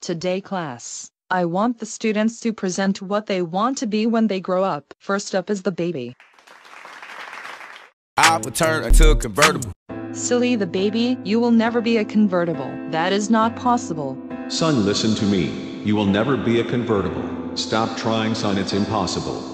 Today class, I want the students to present what they want to be when they grow up. First up is DaBaby. I will turn into a convertible. Silly DaBaby, you will never be a convertible. That is not possible. Son, listen to me. You will never be a convertible. Stop trying, son, it's impossible.